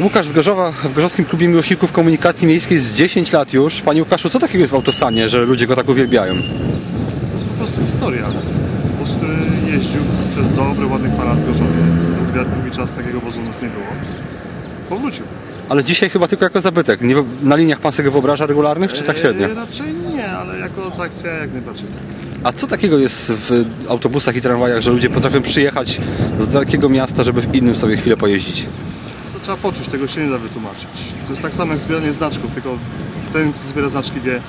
Łukasz z Gorzowa w Gorzowskim Klubie Miłośników Komunikacji Miejskiej z 10 lat już. Panie Łukaszu, co takiego jest w autosanie, że ludzie go tak uwielbiają? To jest po prostu historia. Wóz, który jeździł przez dobry, ładnych parę w Gorzowie. Długi, długi czas takiego wozu u nas nie było. Powrócił. Ale dzisiaj chyba tylko jako zabytek. Nie, na liniach pan sobie wyobraża regularnych, czy tak średnio? Eee, raczej nie, ale jako atrakcja jak najbardziej tak. A co takiego jest w autobusach i tramwajach, że ludzie potrafią przyjechać z dalekiego miasta, żeby w innym sobie chwilę pojeździć? To trzeba poczuć, tego się nie da wytłumaczyć. To jest tak samo jak zbieranie znaczków, tylko ten, kto zbiera znaczki wie,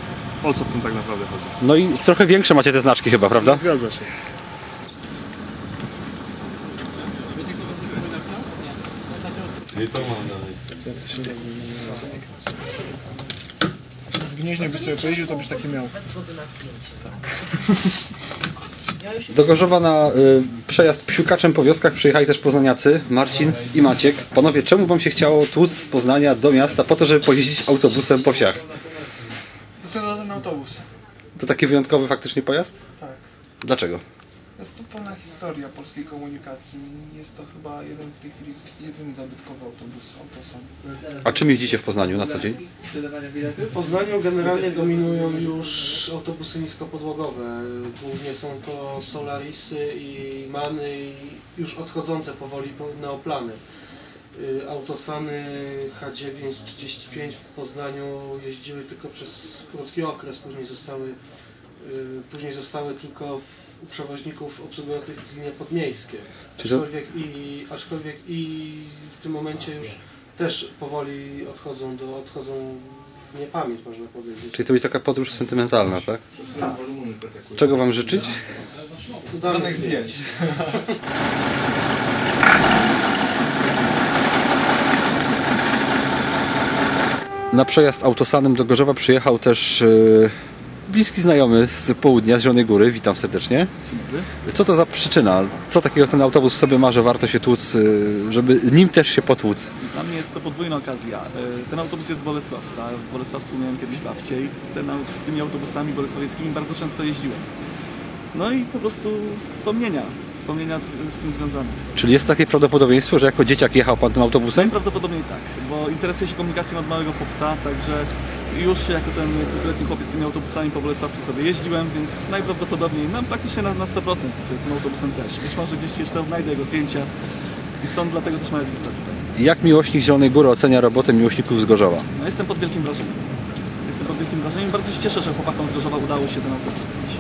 o co w tym tak naprawdę chodzi. No i trochę większe macie te znaczki chyba, prawda? Zgadza się. W Gnieźnie byś sobie pojeździł, to byś takie miał. Do Gorzowa na y, przejazd psiukaczem po wioskach przyjechali też poznaniacy, Marcin i Maciek. Panowie, czemu wam się chciało tłuc z Poznania do miasta po to, żeby pojeździć autobusem po wsiach? Na ten autobus. To taki wyjątkowy faktycznie pojazd? Tak. Dlaczego? Jest to pełna historia polskiej komunikacji. Jest to chyba jeden w tej chwili jedyny zabytkowy autobus, autosan. A czym jeździcie w Poznaniu na co dzień? W Poznaniu generalnie dominują już autobusy niskopodłogowe. Głównie są to Solarisy i Many i już odchodzące powoli po- neoplany. Y, Autosany H9 35 w Poznaniu jeździły tylko przez krótki okres, później zostały, y, później zostały tylko w, u przewoźników obsługujących linie podmiejskie. Aczkolwiek i, aczkolwiek i w tym momencie już też powoli odchodzą do odchodzą w niepamięć można powiedzieć. Czyli to będzie taka podróż sentymentalna, tak? Czego wam życzyć? Udanych zdjęć. Na przejazd autosanem do Gorzowa przyjechał też y, bliski znajomy z południa, z Zielonej Góry. Witam serdecznie. Co to za przyczyna? Co takiego ten autobus w sobie ma, że warto się tłuc, y, żeby nim też się potłuc? Dla mnie jest to podwójna okazja. E, Ten autobus jest z Bolesławca. W Bolesławcu miałem kiedyś babcię i tymi autobusami bolesławieckimi bardzo często jeździłem. No i po prostu wspomnienia, wspomnienia z, z tym związane. Czyli jest takie prawdopodobieństwo, że jako dzieciak jechał pan tym autobusem? Najprawdopodobniej tak, bo interesuję się komunikacją od małego chłopca, także już jako ten kilkuletni chłopiec tymi autobusami po Bolesławcu sobie jeździłem, więc najprawdopodobniej, no praktycznie na, na 100% tym autobusem też. Być może gdzieś jeszcze odnajdę jego zdjęcia i stąd dlatego też moja wizyta tutaj. Jak miłośnik Zielonej Góry ocenia robotę miłośników z Gorzowa? No jestem pod wielkim wrażeniem. Jestem pod wielkim wrażeniem. Bardzo się cieszę, że chłopakom z Gorzowa udało się ten autobus kupić.